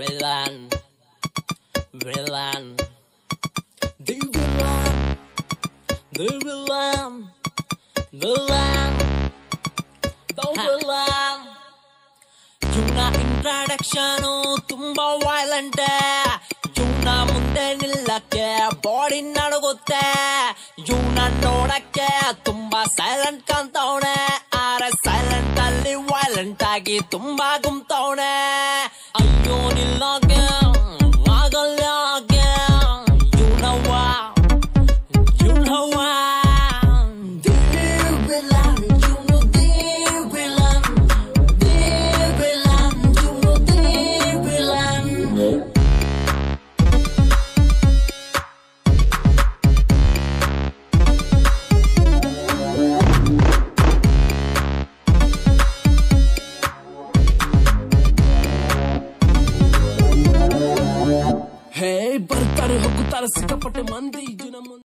villain, villain, the villain, the villain, villain, the villain. ಇವನ introduction ತುಂಬಾ violent ಇವನ ಮುಂದೆ ನಿಲ್ಲಕ್ಕೆ ಬಾಡಿ ನಡಗುತ್ತೆ ಇವನ ನೋಡಕ್ಕೆ ತುಂಬಾ ಸೈಲೆಂಟ್ ಕಾಣ್ತವನೆ ಆದ್ರೆ ಸೈಲೆಂಟ್ ಅಲ್ಲಿ ವೈಲೆಂಟ್ ಆಗಿ ತುಂಬಾ ಗುಮ್ತವನೆ ಹೇ ಬರ್ತಾರೆ ಹೋಗುತ್ತಾರೆ ಸಿಕ್ಕಾಪಟ್ಟೆ ಮಂದಿ ಜನ